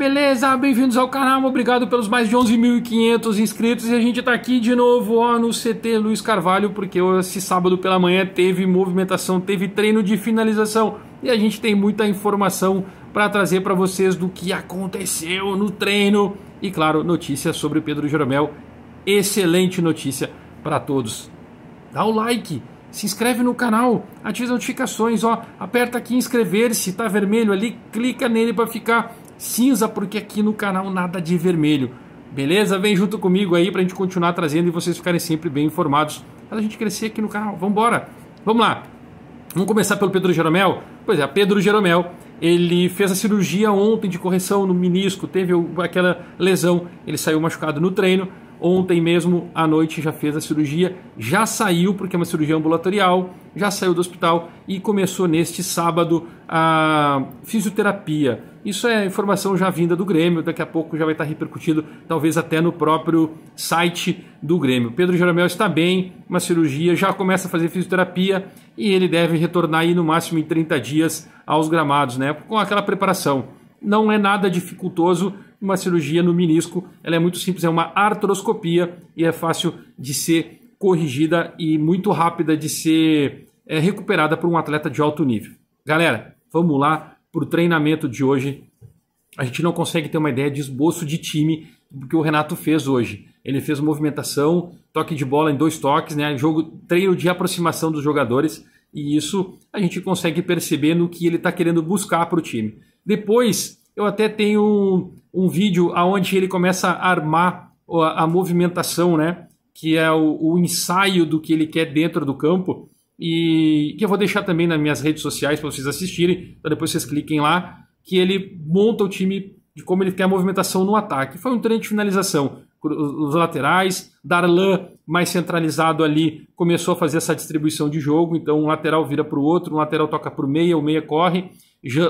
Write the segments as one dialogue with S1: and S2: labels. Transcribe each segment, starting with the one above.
S1: beleza? Bem-vindos ao canal, obrigado pelos mais de 11.500 inscritos. E a gente tá aqui de novo ó, no CT Luiz Carvalho porque esse sábado pela manhã teve movimentação, teve treino de finalização. E a gente tem muita informação para trazer para vocês do que aconteceu no treino. E claro, notícias sobre o Pedro Jeromel, excelente notícia para todos. Dá o like, se inscreve no canal, ativa as notificações, ó, aperta aqui inscrever-se, tá vermelho ali, clica nele para ficar cinza, porque aqui no canal nada de vermelho. Beleza? Vem junto comigo aí pra gente continuar trazendo e vocês ficarem sempre bem informados. Para a gente crescer aqui no canal. Vambora! Vamos lá! Vamos começar pelo Pedro Jeromel? Pois é, Pedro Jeromel, ele fez a cirurgia ontem de correção no menisco, teve aquela lesão, ele saiu machucado no treino, Ontem mesmo à noite já fez a cirurgia, já saiu, porque é uma cirurgia ambulatorial, já saiu do hospital e começou neste sábado a fisioterapia. Isso é informação já vinda do Grêmio, daqui a pouco já vai estar repercutido, talvez até no próprio site do Grêmio. Pedro Jeromel está bem, uma cirurgia, já começa a fazer fisioterapia e ele deve retornar aí no máximo em 30 dias aos gramados, né? Com aquela preparação. Não é nada dificultoso, uma cirurgia no menisco, ela é muito simples, é uma artroscopia e é fácil de ser corrigida e muito rápida de ser é, recuperada por um atleta de alto nível. Galera, vamos lá para o treinamento de hoje. A gente não consegue ter uma ideia de esboço de time do que o Renato fez hoje. Ele fez movimentação, toque de bola em dois toques, né? Jogo, treino de aproximação dos jogadores, e isso a gente consegue perceber no que ele está querendo buscar para o time. Depois, eu até tenho um, vídeo onde ele começa a armar a, a movimentação, né? Que é o, o, ensaio do que ele quer dentro do campo. E que eu vou deixar também nas minhas redes sociais para vocês assistirem. Então depois vocês cliquem lá. Que ele monta o time de como ele quer a movimentação no ataque. Foi um treino de finalização. Os laterais, Darlan mais centralizado ali começou a fazer essa distribuição de jogo. Então um lateral vira para o outro, um lateral toca para o meia, o meia corre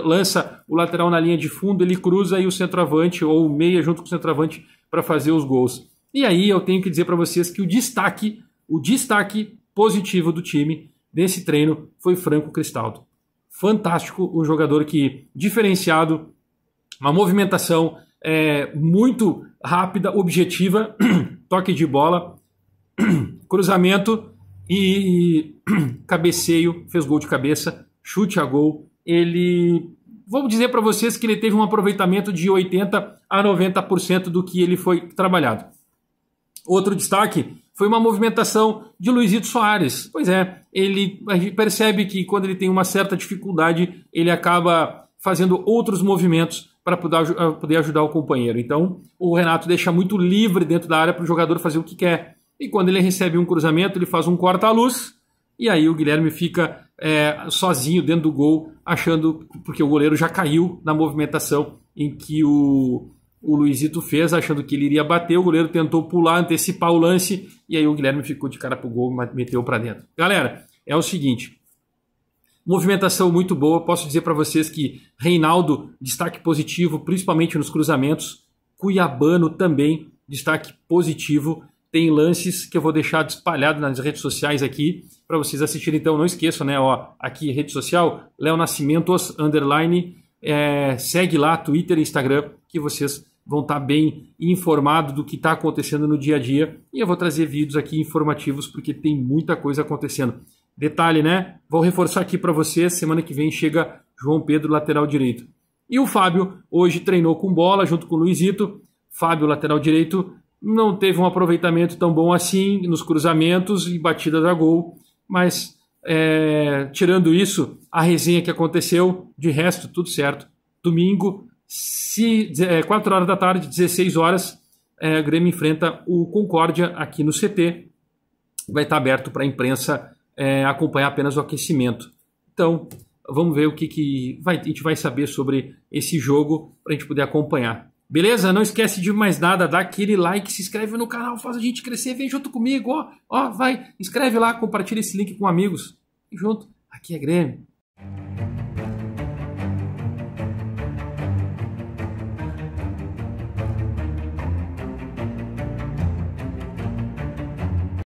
S1: lança o lateral na linha de fundo, ele cruza e o centroavante ou o meia junto com o centroavante para fazer os gols. E aí eu tenho que dizer para vocês que o destaque, o destaque positivo do time desse treino foi Franco Cristaldo. Fantástico, um jogador que diferenciado, uma movimentação é, muito rápida, objetiva, toque de bola, cruzamento e cabeceio, fez gol de cabeça, chute a gol, ele vou dizer para vocês que ele teve um aproveitamento de 80 a 90% do que ele foi trabalhado. Outro destaque foi uma movimentação de Luizito Soares. Pois é, ele a gente percebe que quando ele tem uma certa dificuldade, ele acaba fazendo outros movimentos para poder ajudar o companheiro. Então, o Renato deixa muito livre dentro da área para o jogador fazer o que quer. E quando ele recebe um cruzamento, ele faz um corta-luz e aí o Guilherme fica é, sozinho dentro do gol, achando porque o goleiro já caiu na movimentação em que o, o Luizito fez, achando que ele iria bater. O goleiro tentou pular, antecipar o lance e aí o Guilherme ficou de cara pro gol, meteu para dentro. Galera, é o seguinte. Movimentação muito boa. Posso dizer para vocês que Reinaldo, destaque positivo, principalmente nos cruzamentos. Cuiabano também, destaque positivo. Tem lances que eu vou deixar espalhado nas redes sociais aqui para vocês assistirem. Então não esqueçam, né? Ó, aqui rede social, Léo Nascimentos underline, é, segue lá Twitter e Instagram que vocês vão estar tá bem informados do que está acontecendo no dia a dia. E eu vou trazer vídeos aqui informativos porque tem muita coisa acontecendo. Detalhe, né? Vou reforçar aqui para vocês. Semana que vem chega João Pedro, lateral direito. E o Fábio hoje treinou com bola junto com o Luizito. Fábio, lateral direito, não teve um aproveitamento tão bom assim nos cruzamentos e batidas a gol, mas é, tirando isso, a resenha que aconteceu, de resto, tudo certo. Domingo, se, é, 4 horas da tarde, 16 horas, é, Grêmio enfrenta o Concórdia aqui no CT. Vai estar aberto para a imprensa é, acompanhar apenas o aquecimento. Então, vamos ver o que, que vai, a gente vai saber sobre esse jogo para a gente poder acompanhar. Beleza? Não esquece de mais nada, dá aquele like, se inscreve no canal, faz a gente crescer, vem junto comigo, ó, ó, vai, inscreve lá, compartilha esse link com amigos. E junto, aqui é Grêmio.